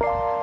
Bye.